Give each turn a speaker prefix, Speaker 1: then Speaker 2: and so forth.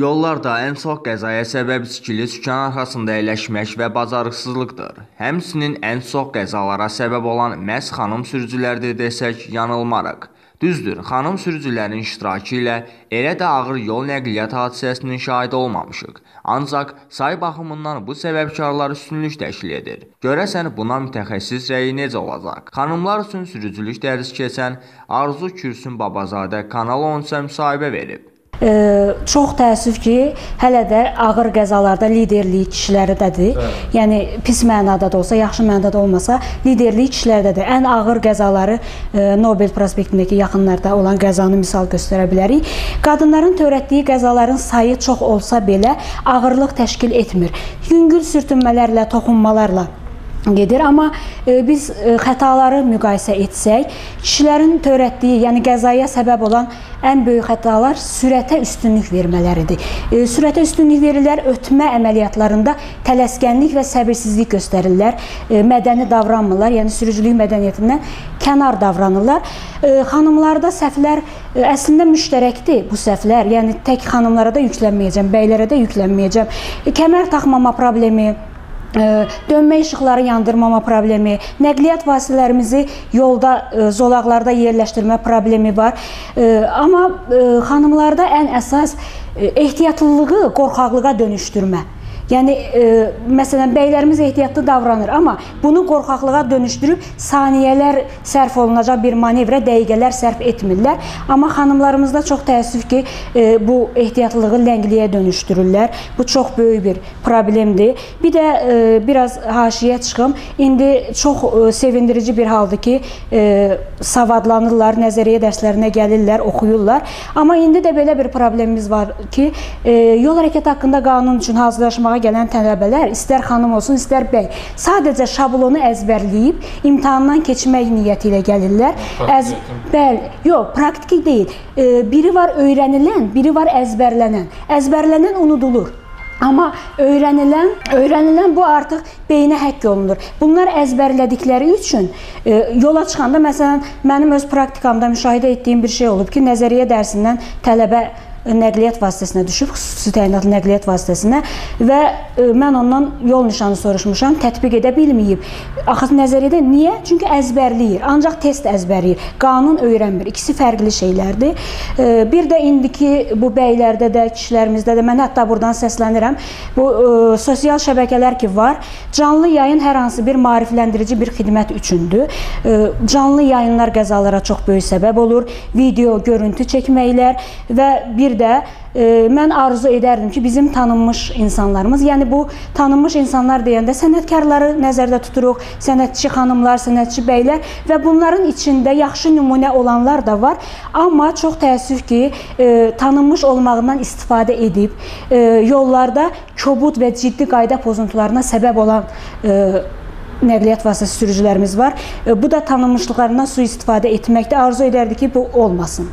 Speaker 1: Yollarda ən çox qəzaya səbəb içkili sükan arxasında əyləşmək və bacarıqsızlıqdır. Həmçinin ən çox qəzalara səbəb olan məhz xanım sürücülərdir desək yanılmarıq. Düzdür, xanım sürücülərin iştirakı ilə elə də ağır yol nəqliyyat hadisəsinin şahidi olmamışıq. Ancaq say baxımından bu səbəbkarlar üstünlük təşkil edir. Görəsən buna mütəxəssis rəyi necə olacaq? Xanımlar üçün sürücülük dərsi keçən Arzu Kürsün Babazadə Kanal 13-ə müsahibə verib.
Speaker 2: Çox təəssüf ki, hələ də ağır qəzalarda liderlik kişilərdədir. Yəni pis mənada da olsa, yaxşı mənada da olmasa, liderlik kişilərdədir. Ən ağır qəzaları e, Nobel prospektindəki yaxınlarda olan qəzanı misal göstərə bilərik. Qadınların törətdiyi qəzaların sayı çox olsa belə ağırlıq təşkil etmir. Yüngül sürtünmələrlə, toxunmalarla gedir. Amma e, biz e, xətaları müqayisə etsək, kişilərin törətdiyi, yəni qəzaya səbəb olan ən böyük xətalar sürətə üstünlük vermələridir. E, sürətə üstünlük verirlər, ötmə əməliyyatlarında tələskənlik və səbirsizlik göstərirlər, e, mədəni davranmırlar, yəni sürücülük mədəniyyətindən kənar davranırlar. E, xanımlarda səhvlər e, əslində müştərəkdir bu səhvlər. Yəni tək xanımlara da yüklənməyəcəm, bəylərə də yüklənməyəcəm. E, kəmər taxmama problemi, dönmə işıqları yandırmama problemi, nəqliyyat vasitələrimizi yolda, zolaqlarda yerləşdirmə problemi var. Amma xanımlarda ən əsas ehtiyatlılığı qorxaqlığa dönüşdürmə. Yəni e, məsələn bəylərimiz ehtiyatlı davranır, amma bunu qorxaqlığa dönüşdürüb saniyələr sərf olunacaq bir manevrə dəqiqələr sərf etmirlər. Amma xanımlarımızda çox təəssüf ki, e, bu ehtiyatlılığı ləngliyə dönüşdürürlər. Bu çox böyük bir problemdir. Bir də e, biraz haşiyə çıxım. İndi çox e, sevindirici bir haldır ki, e, savadlanırlar, nəzəriyyə dərslərinə gəlirlər, oxuyurlar. Amma indi də belə bir problemimiz var ki, e, yol hərəkəti haqqında qanun üçün hazırlaşmaq sınamağa gələn tələbələr, istər xanım olsun, istər bəy, sadəcə şablonu əzbərləyib imtahandan keçmək niyyəti ilə gəlirlər. Əz bəli, yox, praktiki deyil. E, biri var öyrənilən, biri var əzbərlənən. Əzbərlənən unudulur. Amma öyrənilən, öyrənilən bu artıq beyinə həkk olunur. Bunlar əzbərlədikləri üçün e, yola çıxanda məsələn mənim öz praktikamda müşahidə etdiyim bir şey olub ki, nəzəriyyə dərsindən tələbə nəqliyyat vasitəsinə düşüb, xüsusi təyinatlı nəqliyyat vasitəsinə və e, mən ondan yol nişanı soruşmuşam, tətbiq edə bilməyib. Axı nəzəriyyədə niyə? Çünki əzbərləyir, ancaq test əzbərləyir. Qanun öyrənmir. İkisi fərqli şeylərdir. E, bir də indiki bu bəylərdə də, kişilərimizdə də mən hətta burdan səslənirəm. Bu ə, e, sosial şəbəkələr ki var, canlı yayın hər hansı bir maarifləndirici bir xidmət üçündür. Ə, canlı yayınlar qəzalara çox böyük səbəb olur. Video, görüntü çəkməklər və bir bir də e, mən arzu edərdim ki, bizim tanınmış insanlarımız, yəni bu tanınmış insanlar deyəndə sənətkarları nəzərdə tuturuq, sənətçi xanımlar, sənətçi bəylər və bunların içində yaxşı nümunə olanlar da var. Amma çox təəssüf ki, e, tanınmış olmağından istifadə edib e, yollarda kobud və ciddi qayda pozuntularına səbəb olan e, nəqliyyat vasitəsi sürücülərimiz var. E, bu da tanınmışlıqlarından sui-istifadə etməkdə arzu edərdi ki, bu olmasın.